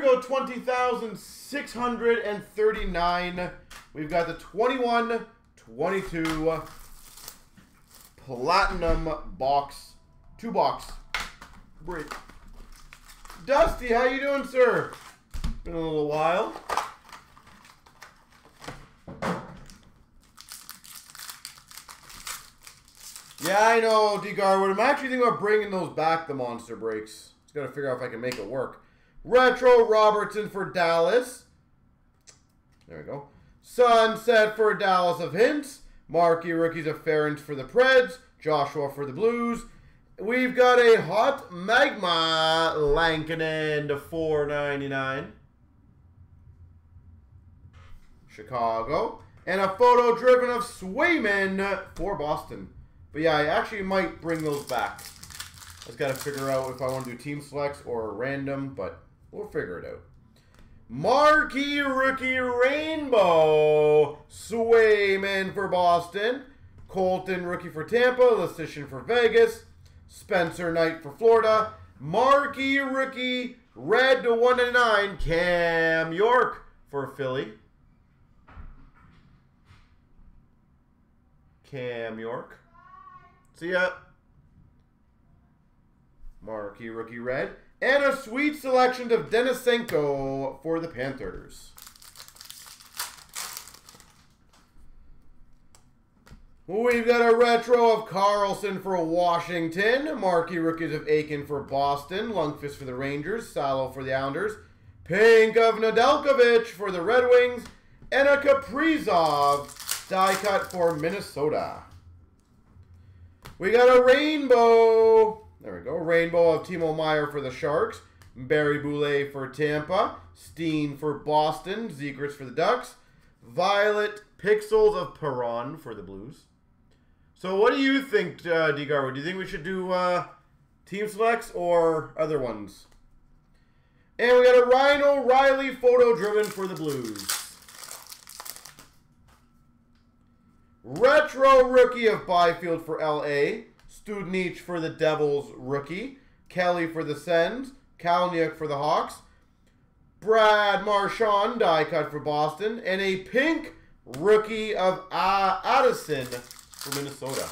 we go. 20,639. We've got the 21 22 platinum box, two box break. Dusty, how you doing, sir? Been a little while. Yeah, I know, D Garwood. I'm actually thinking about bringing those back, the monster breaks. Just got to figure out if I can make it work. Retro Robertson for Dallas. There we go. Sunset for Dallas of Hintz. Marquee rookies of Farrance for the Preds. Joshua for the Blues. We've got a Hot Magma Lankinen to 499. Chicago. And a photo driven of Swayman for Boston. But yeah, I actually might bring those back. I just got to figure out if I want to do team selects or random, but we'll figure it out. Marquee Rookie Rainbow. Swayman for Boston. Colton Rookie for Tampa. Leschyshyn for Vegas. Spencer Knight for Florida. Marquee Rookie Red to 199. Cam York for Philly. Cam York. See ya. Marquee Rookie Red. And a sweet selection of Denisenko for the Panthers. We've got a retro of Carlson for Washington. Marquee rookies of Ahcan for Boston. Lundkvist for the Rangers. Salo for the Islanders. Pink of Nedeljkovic for the Red Wings. And a Kaprizov die cut for Minnesota. We got a rainbow. There we go. Rainbow of Timo Meier for the Sharks. Barré-Boulet for Tampa. Steen for Boston. Zegras for the Ducks. Violet Pixels of Perron for the Blues. So what do you think, uh? Do you think we should do uh, team selects or other ones? And we got a Ryan O'Reilly photo driven for the Blues. Retro rookie of Byfield for LA. Studnich for the Devils rookie. Kelly for the Sens. Kalynuk for the Hawks. Brad Marchand die cut for Boston. And a pink rookie of uh, Addison for Minnesota.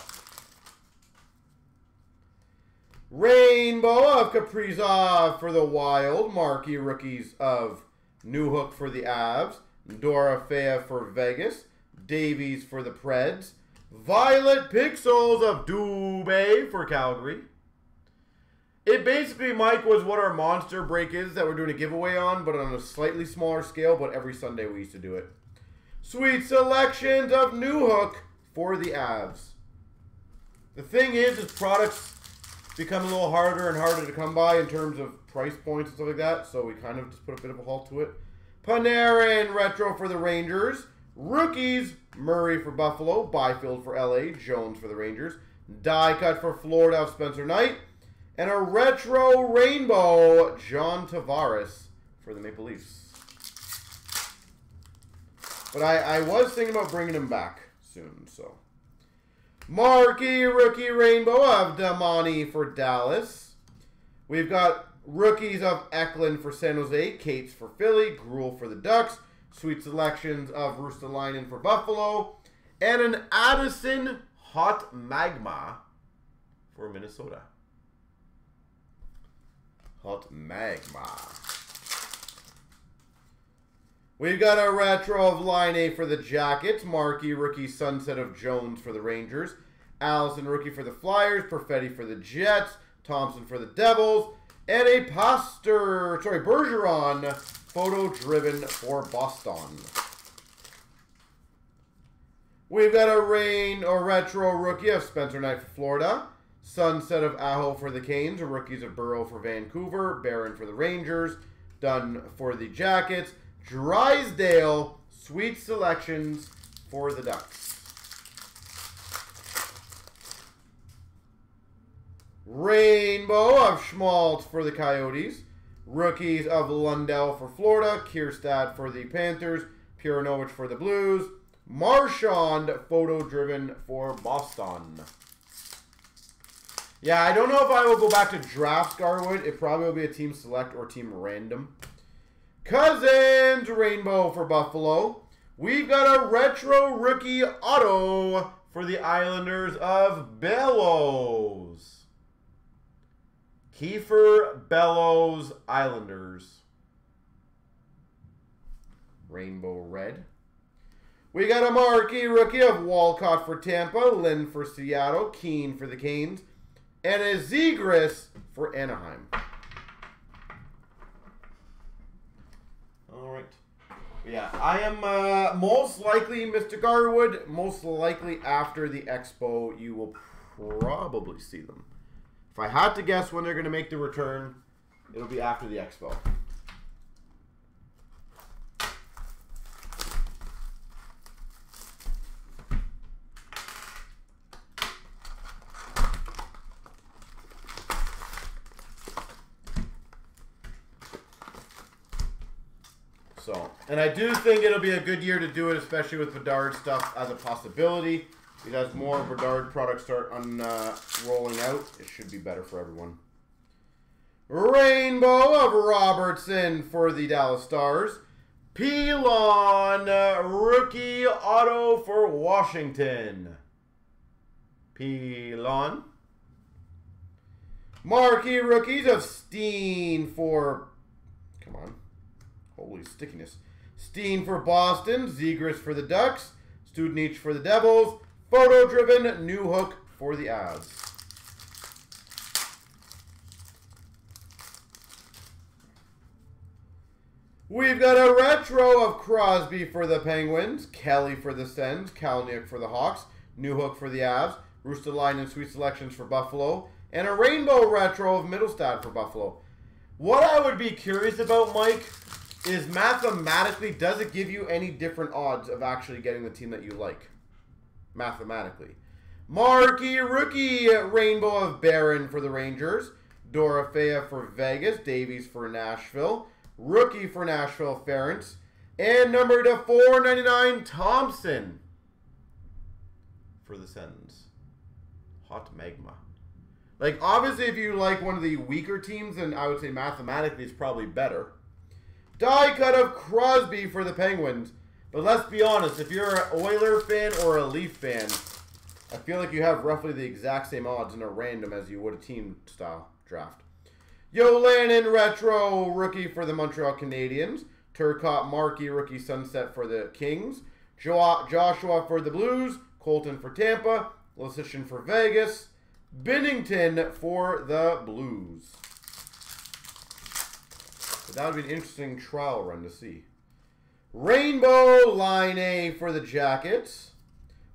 Rainbow of Kaprizov for the Wild. Marquee rookies of Newhook for the Avs. Dorofeyev for Vegas. Davies for the Preds. Violet Pixels of Dubé for Calgary. It basically, Mike, was what our monster break is that we're doing a giveaway on, but on a slightly smaller scale, but every Sunday we used to do it. Sweet selections of Newhook for the Avs. The thing is, is products become a little harder and harder to come by in terms of price points and stuff like that, so we kind of just put a bit of a halt to it. Panarin Retro for the Rangers. Rookies, Murray for Buffalo, Byfield for LA, Jones for the Rangers, die cut for Florida of Spencer Knight, and a retro rainbow, John Tavares for the Maple Leafs. But I, I was thinking about bringing him back soon, so. Marquee rookie rainbow of Damiani for Dallas. We've got rookies of Eklund for San Jose, Cates for Philly, Gruel for the Ducks, Sweet selections of Ruotsalainen for Buffalo. And an Addison Hot Magma for Minnesota. Hot Magma. We've got a retro of Laine for the Jackets. Marquee rookie Sunset of Jones for the Rangers. Allison rookie for the Flyers. Perfetti for the Jets. Thompson for the Devils. And a Pastor, sorry, Bergeron photo driven for Boston. We've got a rain or retro rookie of Spencer Knight for Florida. Sunset of Aho for the Canes. Rookies of Burrow for Vancouver. Barron for the Rangers. Dunn for the Jackets. Drysdale. Sweet selections for the Ducks. Rainbow of Schmaltz for the Coyotes. Rookies of Lundell for Florida. Kiersted for the Panthers. Perunovich for the Blues. Marchand photo-driven for Boston. Yeah, I don't know if I will go back to draft Garwood. It probably will be a team select or team random. Cousins Rainbow for Buffalo. We've got a retro rookie auto for the Islanders of Bellows. Kiefer Bellows Islanders. Rainbow Red. We got a marquee rookie of Walcott for Tampa, Lind for Seattle, Keene for the Canes, and a Zegras for Anaheim. All right. Yeah, I am uh, most likely, Mr. Garwood, most likely after the Expo, you will probably see them. If I had to guess when they're going to make the return, it'll be after the Expo. So, and I do think it'll be a good year to do it, especially with Bedard stuff as a possibility. As more Bedard products start on uh, rolling out, it should be better for everyone. Rainbow of Robertson for the Dallas Stars. Pilon uh, rookie auto for Washington. Pilon. Marquee rookies of Steen for. Come on. Holy stickiness. Steen for Boston. Zegras for the Ducks. Studnich for the Devils. Photo driven. Newhook for the Avs. We've got a retro of Crosby for the Penguins, Kelly for the Sens, Kalynuk for the Hawks, Newhook for the Avs, Rooster Line and Sweet Selections for Buffalo, and a rainbow retro of Mittelstadt for Buffalo. What I would be curious about, Mike, is mathematically, does it give you any different odds of actually getting the team that you like? Mathematically. Marquee Rookie Rainbow of Barron for the Rangers, Dorofeyev for Vegas, Davies for Nashville, Rookie for Nashville, Farrance. And number to 499, Thompson for the Sens. Hot Magma. Like, obviously, if you like one of the weaker teams, then I would say mathematically it's probably better. Die cut of Crosby for the Penguins. But let's be honest, if you're an Oiler fan or a Leaf fan, I feel like you have roughly the exact same odds in a random as you would a team style draft. Ylönen Retro rookie for the Montreal Canadiens. Turcotte Marquee rookie sunset for the Kings. Jo Joshua for the Blues. Colton for Tampa. Leschyshyn for Vegas. Binnington for the Blues. That would be an interesting trial run to see. Rainbow Laine for the Jackets.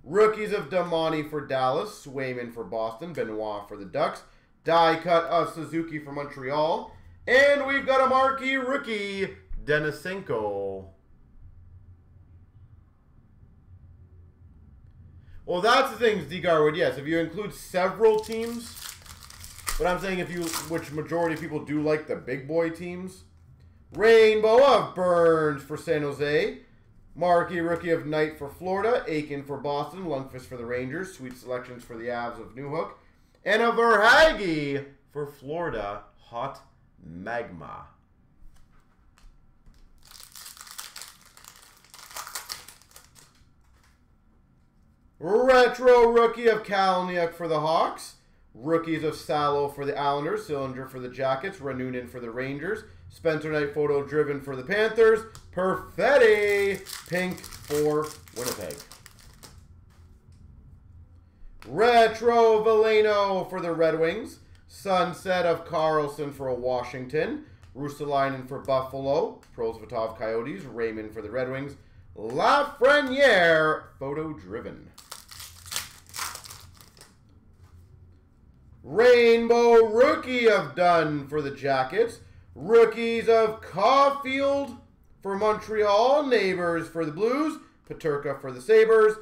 Rookies of Damiani for Dallas. Swayman for Boston. Benoit for the Ducks die cut of Suzuki for Montreal. And we've got a marquee rookie, Denisenko. Well, that's the thing, D. Garwood. Yes, if you include several teams, but I'm saying if you, which majority of people do like the big boy teams. Rainbow of Burns for San Jose. Marquee Rookie of Knight for Florida. Ahcan for Boston. Lundkvist for the Rangers. Sweet selections for the Avs of Newhook. And a Verhaeghe for Florida, Hot Magma. Retro rookie of Kalynuk for the Hawks. Rookies of Salo for the Islanders. Sillinger for the Jackets. Ranunin for the Rangers. Spencer Knight photo driven for the Panthers. Perfetti pink for Winnipeg. Retro Veleno for the Red Wings. Sunset of Carlson for Washington. Ruotsalainen for Buffalo. Prosvetov Coyotes. Raymond for the Red Wings. Lafreniere, photo driven. Rainbow Rookie of Dunn for the Jackets. Rookies of Caufield for Montreal. Neighbours for the Blues. Peterka for the Sabres.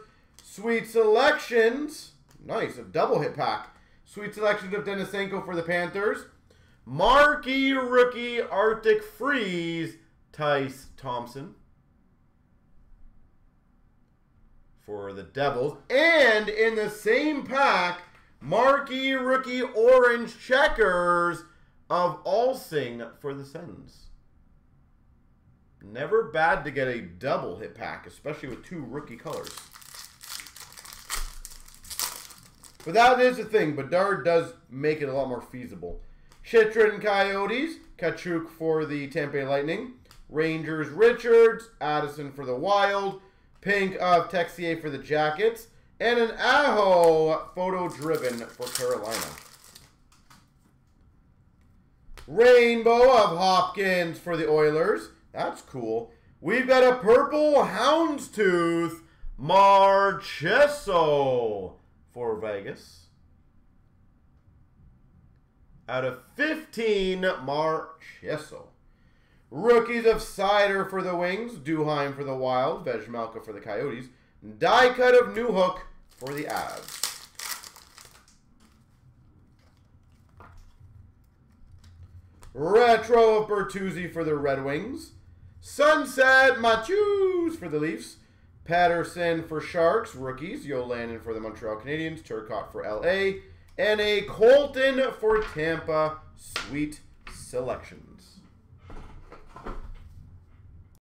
Sweet Selections Nice, a double hit pack. Sweet Selections of Denisenko for the Panthers. Marquee rookie Arctic Freeze, Tyce Thompson for the Devils. And in the same pack, marquee rookie orange checkers of Alsing for the Sens. Never bad to get a double hit pack, especially with two rookie colors. But that is the thing. Bedard does make it a lot more feasible. Chychrun Coyotes. Tkachuk for the Tampa Lightning. Rangers Richards. Addison for the Wild. Pink of Texier for the Jackets. And an Aho photo driven for Carolina. Rainbow of Hopkins for the Oilers. That's cool. We've got a purple Houndstooth Marchessault for Vegas. Out of 15, Marchessault. Rookies of Seider for the Wings, Duhaime for the Wild, Vejmelka for the Coyotes, die cut of Newhook for the Avs. Retro of Bertuzzi for the Red Wings. Sunset Matthews for the Leafs. Patterson for Sharks, rookies. Ylönen for the Montreal Canadiens. Turcotte for LA. And a Colton for Tampa. Sweet selections.